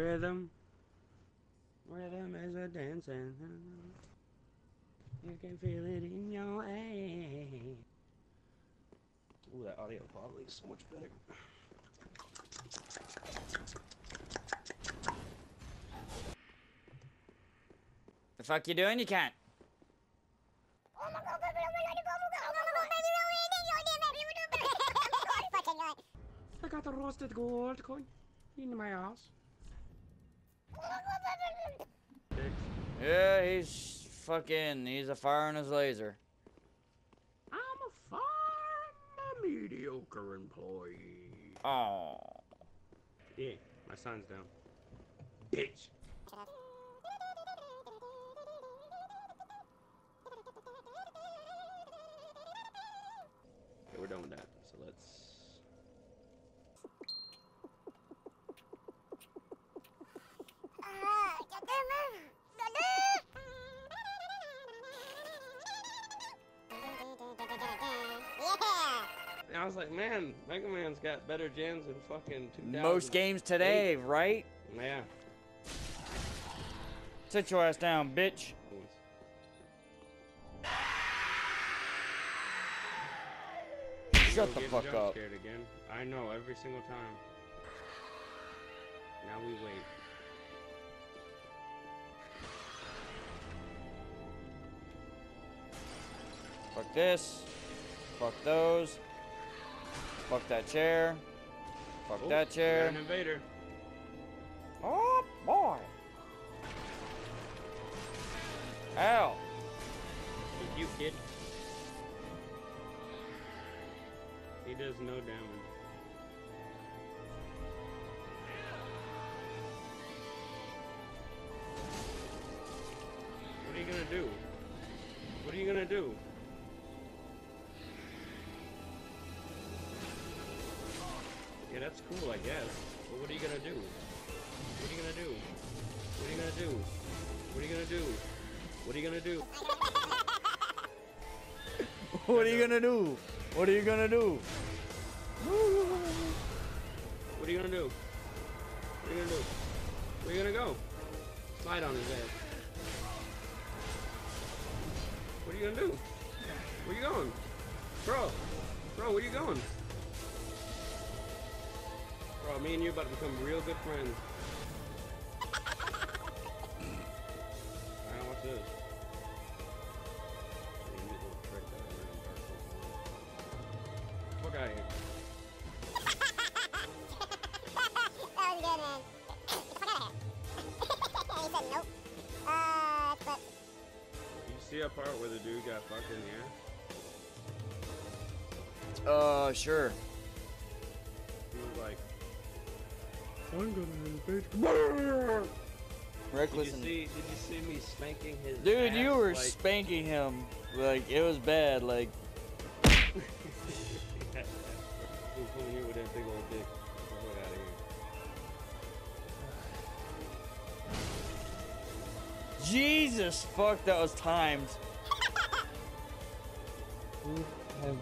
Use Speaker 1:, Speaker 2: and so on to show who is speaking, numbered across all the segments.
Speaker 1: Rhythm. Rhythm is a dancing. You can feel it in your ass. Ooh, that audio quality is so much better.
Speaker 2: The fuck you doing? You can't.
Speaker 1: I got the roasted gold coin in my house.
Speaker 2: Yeah, he's fucking. He's a firing his laser.
Speaker 1: I'm a fine, a mediocre employee.
Speaker 2: Oh.
Speaker 1: Yeah, my son's down. Bitch. I was like, man, Mega Man's got better gens than fucking 2000.
Speaker 2: Most games today, right?
Speaker 1: Yeah.
Speaker 2: Sit your ass down, bitch. Shut the fuck up.
Speaker 1: Again. I know every single time. Now we wait.
Speaker 2: Fuck this. Fuck those. Fuck that chair. Fuck
Speaker 1: Oh,
Speaker 2: that chair.
Speaker 1: An invader.
Speaker 2: Oh boy. Ow.
Speaker 1: You, kid. He does no damage. What are you gonna do? What are you gonna do? that's cool, I guess. But what are you gonna do? What are you gonna do? What are you gonna do? What are you gonna do? What are you gonna do?
Speaker 2: what are you gonna do? What are you gonna do?
Speaker 1: What are you gonna do? What are you gonna do? Where are you gonna go? Slide on his ass. What are you gonna do? Where are you going? Bro! Bro, where are you going? Bro, me and you about to become real good friends. Alright, watch this. Fuck out of here. you see a part where the dude got fucked in the ass?
Speaker 2: Uh, sure.
Speaker 1: I'm gonna bitch. Did
Speaker 2: Reckless
Speaker 1: you see? Did you see me spanking his?
Speaker 2: dude, you were
Speaker 1: like,
Speaker 2: spanking him like it was bad. Like
Speaker 1: Who's coming here with that big old dick? Get out of here.
Speaker 2: Jesus, fuck, that was timed.
Speaker 3: We have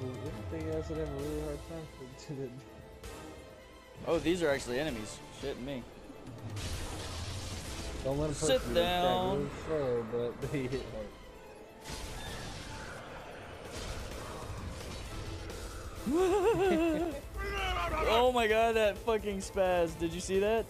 Speaker 3: everything else would have a really hard time for to the
Speaker 2: Oh, these are actually enemies. Shit me.
Speaker 3: Don't let them
Speaker 2: Sit
Speaker 3: push you. They
Speaker 2: down.
Speaker 3: Really slow, but they hit hard.
Speaker 2: oh my god, that fucking spaz. Did you see that?